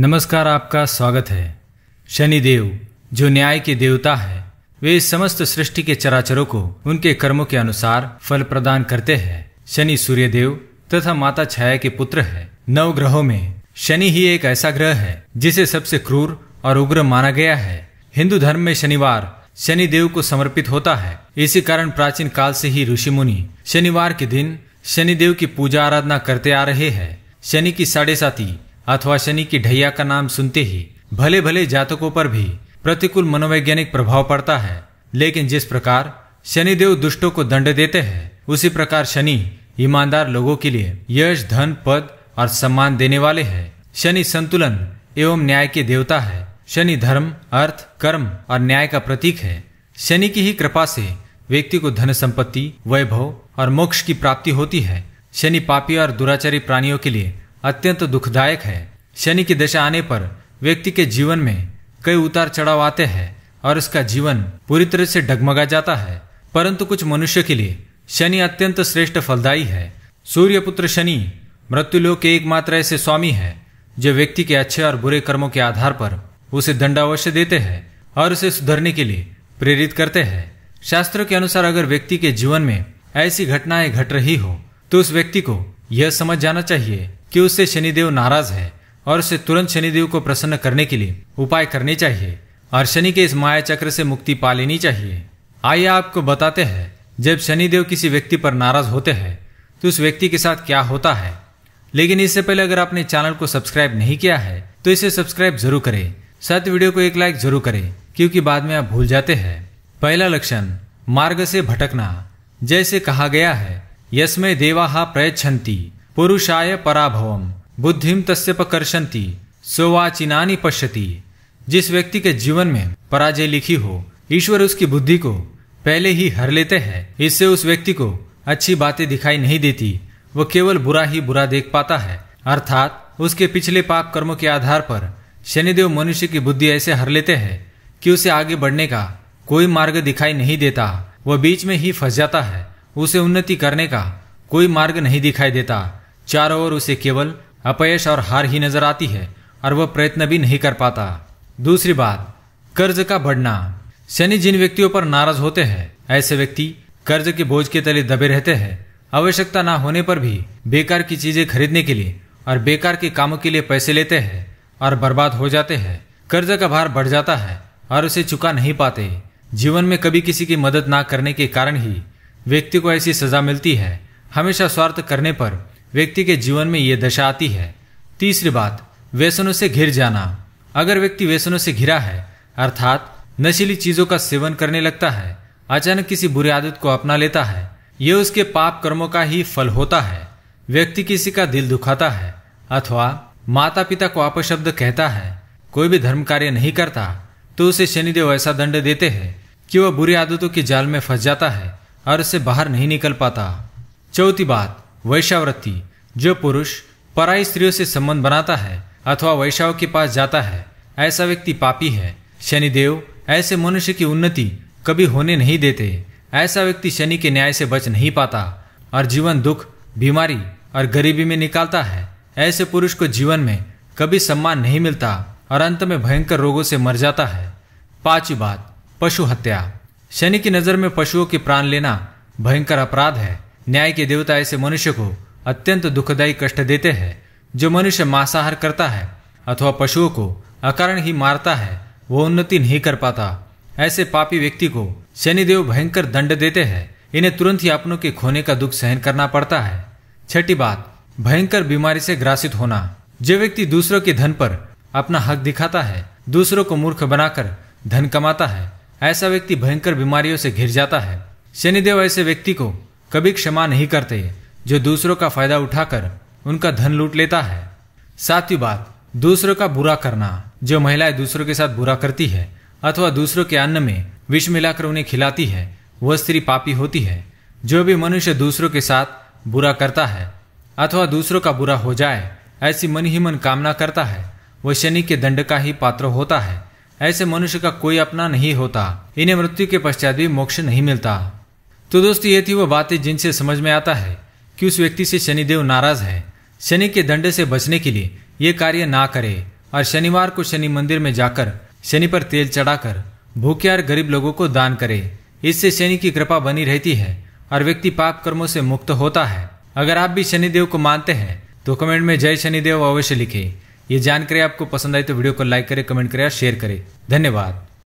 नमस्कार आपका स्वागत है। शनिदेव, जो न्याय के देवता है, वे समस्त सृष्टि के चराचरों को उनके कर्मों के अनुसार फल प्रदान करते हैं। शनि सूर्य देव तथा माता छाया के पुत्र है। नव ग्रहों में शनि ही एक ऐसा ग्रह है, जिसे सबसे क्रूर और उग्र माना गया है। हिंदू धर्म में शनिवार शनि देव को समर्पित होता है। इसी कारण प्राचीन काल से ही ऋषि मुनि शनिवार के दिन शनिदेव की पूजा आराधना करते आ रहे हैं। शनि की साढ़े साथी अथवा शनि की ढैया का नाम सुनते ही भले भले जातकों पर भी प्रतिकूल मनोवैज्ञानिक प्रभाव पड़ता है, लेकिन जिस प्रकार शनिदेव दुष्टों को दंड देते हैं, उसी प्रकार शनि ईमानदार लोगों के लिए यश, धन, पद और सम्मान देने वाले हैं। शनि संतुलन एवं न्याय के देवता है। शनि धर्म, अर्थ, कर्म और न्याय का प्रतीक है। शनि की ही कृपा से व्यक्ति को धन संपत्ति, वैभव और मोक्ष की प्राप्ति होती है। शनि पापी और दुराचारी प्राणियों के लिए अत्यंत दुखदायक है। शनि की दशा आने पर व्यक्ति के जीवन में कई उतार चढ़ाव आते हैं और उसका जीवन पूरी तरह से डगमगा जाता है। परंतु कुछ मनुष्य के लिए शनि अत्यंत श्रेष्ठ फलदायी है। सूर्य पुत्र शनि मृत्युलोक के एकमात्र ऐसे स्वामी है, जो व्यक्ति के अच्छे और बुरे कर्मों के आधार पर उसे दंड अवश्य देते हैं और उसे सुधरने के लिए प्रेरित करते हैं। शास्त्रों के अनुसार अगर व्यक्ति के जीवन में ऐसी घटनाएँ घट रही हो तो उस व्यक्ति को यह समझ जाना चाहिए कि उससे शनिदेव नाराज़ है और उसे तुरंत शनिदेव को प्रसन्न करने के लिए उपाय करने चाहिए और शनि के इस माया चक्र से मुक्ति पा लेनी चाहिए। आइए आपको बताते हैं, जब शनिदेव किसी व्यक्ति पर नाराज़ होते हैं तो उस व्यक्ति के साथ क्या होता है? लेकिन इससे पहले अगर आपने चैनल को सब्सक्राइब नहीं किया है तो इसे सब्सक्राइब ज़रूर करें। साथ वीडियो को एक लाइक ज़रूर करें, क्योंकि बाद में आप भूल जाते हैं। पहला लक्षण, मार्ग से भटकना। जैसे कहा गया है यशमय देवा प्रयच्छन्ति। पुरुषाय पराभवम। बुद्धिम तस्य पकर्षंती सोवाचिनानी पश्यति। जिस व्यक्ति के जीवन में पराजय लिखी हो, ईश्वर उसकी बुद्धि को पहले ही हर लेते हैं। इससे उस व्यक्ति को अच्छी बातें दिखाई नहीं देती, वो केवल बुरा ही बुरा देख पाता है। अर्थात, उसके पिछले पाप कर्मों के आधार पर शनिदेव मनुष्य की बुद्धि ऐसे हर लेते हैं कि उसे आगे बढ़ने का कोई मार्ग दिखाई नहीं देता। वह बीच में ही फंस जाता है, उसे उन्नति करने का कोई मार्ग नहीं दिखाई देता। चारों ओर उसे केवल अपयश और हार ही नज़र आती है, और वह प्रयत्न भी नहीं कर पाता। दूसरी बात, कर्ज का बढ़ना। शनि जिन व्यक्तियों पर नाराज़ होते हैं, ऐसे व्यक्ति कर्ज के बोझ के तले दबे रहते हैं। आवश्यकता ना होने पर भी बेकार की चीज़ें खरीदने के लिए और बेकार के कामों के लिए पैसे लेते हैं और बर्बाद हो जाते हैं। कर्ज का भार बढ़ जाता है और उसे चुका नहीं पाते। जीवन में कभी किसी की मदद ना करने के कारण ही व्यक्ति को ऐसी सजा मिलती है। हमेशा स्वार्थ करने पर व्यक्ति के जीवन में ये दशा आती है। तीसरी बात, व्यसनों से घिर जाना। अगर व्यक्ति व्यसनों से घिरा है, अर्थात नशीली चीज़ों का सेवन करने लगता है, अचानक किसी बुरी आदत को अपना लेता है यह उसके पाप कर्मों का ही फल होता है। व्यक्ति किसी का दिल दुखाता है, अथवा माता पिता को अपशब्द कहता है, कोई भी धर्म कार्य नहीं करता तो उसे शनिदेव ऐसा दंड देते हैं कि वह बुरी आदतों के जाल में फंस जाता है और उससे बाहर नहीं निकल पाता। चौथी बात वैशावृत्ति जो पुरुष पराई स्त्रियों से संबंध बनाता है अथवा वैशाव के पास जाता है, ऐसा व्यक्ति पापी है। शनिदेव, ऐसे मनुष्य की उन्नति कभी होने नहीं देते। ऐसा व्यक्ति शनि के न्याय से बच नहीं पाता और जीवन दुख, बीमारी और गरीबी में निकालता है। ऐसे पुरुष को जीवन में कभी सम्मान नहीं मिलता और अंत में भयंकर रोगों से मर जाता है। पांचवी बात, पशु हत्या। शनि की नज़र में पशुओं के प्राण लेना भयंकर अपराध है। न्याय के देवता ऐसे मनुष्य को अत्यंत दुखदायी कष्ट देते हैं। जो मनुष्य मांसाहार करता है अथवा पशुओं को अकारण ही मारता है वो उन्नति नहीं कर पाता। ऐसे पापी व्यक्ति को शनिदेव भयंकर दंड देते हैं। इन्हें तुरंत ही अपनों के खोने का दुख सहन करना पड़ता है। छठी बात, भयंकर बीमारी से ग्रासित होना। जो व्यक्ति दूसरों के धन पर अपना हक दिखाता है, दूसरों को मूर्ख बनाकर धन कमाता है, ऐसा व्यक्ति भयंकर बीमारियों से घिर जाता है। शनिदेव ऐसे व्यक्ति को कभी क्षमा नहीं करते, जो दूसरों का फ़ायदा उठाकर उनका धन लूट लेता है। सातवीं बात, दूसरों का बुरा करना, जो महिलाएँ दूसरों के साथ बुरा करती है, अथवा दूसरों के अन्न में विष मिलाकर उन्हें खिलाती है, वह स्त्री पापी होती है, जो भी मनुष्य दूसरों के साथ बुरा करता है, अथवा दूसरों का बुरा हो जाए, ऐसी मन ही मन कामना करता है, वह शनि के दंड का ही पात्र होता है, ऐसे मनुष्य का कोई अपना नहीं होता, इन्हें मृत्यु के पश्चात भी मोक्ष नहीं मिलता। तो दोस्तों, ये थी वो बातें जिनसे समझ में आता है कि उस व्यक्ति से शनिदेव नाराज़ है। शनि के दंड से बचने के लिए ये कार्य ना करे और शनिवार को शनि मंदिर में जाकर शनि पर तेल चढ़ाकर भूखे और गरीब लोगों को दान करे। इससे शनि की कृपा बनी रहती है और व्यक्ति पाप कर्मों से मुक्त होता है। अगर आप भी शनिदेव को मानते हैं तो कमेंट में जय शनिदेव अवश्य लिखे। ये जानकारी आपको पसंद आई तो वीडियो को लाइक करें, कमेंट करें और शेयर करें। धन्यवाद।